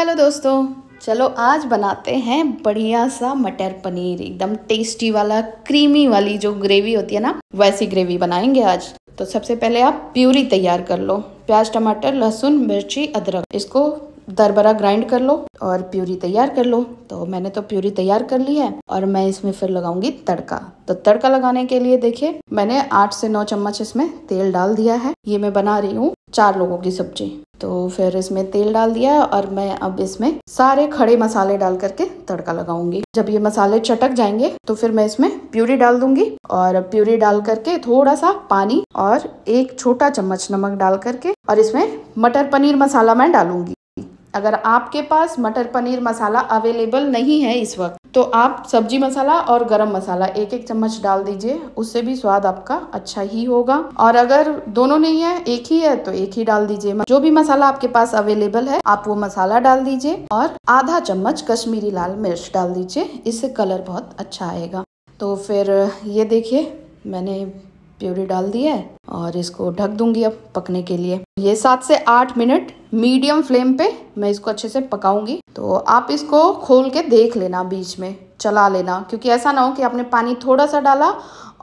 Hello दोस्तों, चलो आज बनाते हैं बढ़िया सा मटर पनीर, एकदम टेस्टी वाला क्रीमी वाली जो ग्रेवी होती है ना, वैसी ग्रेवी बनाएँगे आज। तो सबसे पहले आप प्यूरी तैयार कर लो। प्याज, टमाटर, लहसुन, मिर्ची, अदरक, इसको दरबरा ग्राइंड कर लो और प्यूरी तैयार कर लो। तो मैंने तो प्यूरी तैयार कर ली है और मैं इसमें फिर लगाऊँगी तड़का। तो तड़का लगाने के लिए देखिए, मैंने आठ से नौ चम्मच इसमें तेल डाल दिया है। ये मैं बना रही हूँ चार लोगों की सब्ज़ी। तो फिर इसमें तेल डाल दिया और मैं अब इसमें सारे खड़े मसाले डाल करके तड़का लगाऊँगी। जब ये मसाले चटक जाएँगे तो फिर मैं इसमें प्यूरी डाल दूँगी और प्यूरी डाल करके थोड़ा सा पानी और एक छोटा चम्मच नमक डाल करके और इसमें मटर पनीर मसाला मैं डालूँगी। अगर आपके पास मटर पनीर मसाला अवेलेबल नहीं है इस वक्त तो आप सब्ज़ी मसाला और गरम मसाला एक एक चम्मच डाल दीजिए, उससे भी स्वाद आपका अच्छा ही होगा। और अगर दोनों नहीं है, एक ही है तो एक ही डाल दीजिए। जो भी मसाला आपके पास अवेलेबल है, आप वो मसाला डाल दीजिए और आधा चम्मच कश्मीरी लाल मिर्च डाल दीजिए। इससे कलर बहुत अच्छा आएगा। तो फिर ये देखिए, मैंने प्यूरी डाल दी है और इसको ढक दूँगी अब पकने के लिए। ये सात से आठ मिनट मीडियम फ्लेम पे मैं इसको अच्छे से पकाऊँगी। तो आप इसको खोल के देख लेना बीच में, चला लेना, क्योंकि ऐसा ना हो कि आपने पानी थोड़ा सा डाला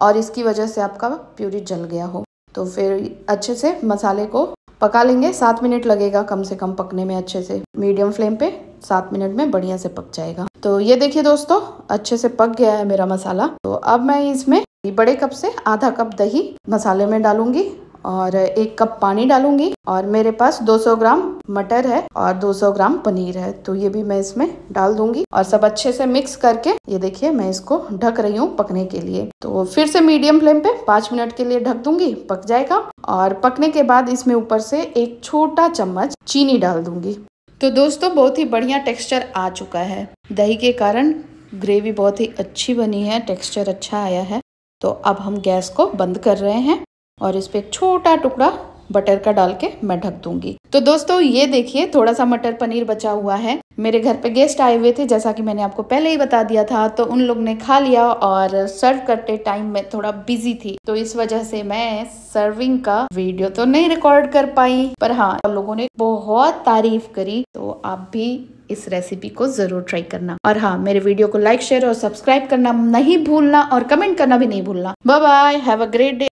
और इसकी वजह से आपका प्यूरी जल गया हो। तो फिर अच्छे से मसाले को पका लेंगे। सात मिनट लगेगा कम से कम पकने में अच्छे से। मीडियम फ्लेम पे सात मिनट में बढ़िया से पक जाएगा। तो ये देखिए दोस्तों, अच्छे से पक गया है मेरा मसाला। तो अब मैं इसमें बड़े कप से आधा कप दही मसाले में डालूँगी और एक कप पानी डालूँगी और मेरे पास 200 ग्राम मटर है और 200 ग्राम पनीर है तो ये भी मैं इसमें डाल दूँगी और सब अच्छे से मिक्स करके, ये देखिए मैं इसको ढक रही हूँ पकने के लिए। तो फिर से मीडियम फ्लेम पे पाँच मिनट के लिए ढक दूँगी, पक जाएगा और पकने के बाद इसमें ऊपर से एक छोटा चम्मच चीनी डाल दूँगी। तो दोस्तों, बहुत ही बढ़िया टेक्स्चर आ चुका है। दही के कारण ग्रेवी बहुत ही अच्छी बनी है, टेक्सचर अच्छा आया है। तो अब हम गैस को बंद कर रहे हैं और इस पर छोटा टुकड़ा बटर का डाल के मैं ढक दूँगी। तो दोस्तों, ये देखिए, थोड़ा सा मटर पनीर बचा हुआ है। मेरे घर पे गेस्ट आए हुए थे, जैसा कि मैंने आपको पहले ही बता दिया था तो उन लोग ने खा लिया और सर्व करते टाइम में थोड़ा बिज़ी थी। तो इस वजह से मैं सर्विंग का वीडियो तो नहीं रिकॉर्ड कर पाई। पर हाँ लोगों ने बहुत तारीफ़ करी तो आप भी इस रेसिपी को ज़रूर ट्राई करना। और हाँ मेरे वीडियो को लाइक शेयर और सब्सक्राइब करना नहीं भूलना और कमेंट करना भी नहीं भूलना। Bye bye have a great day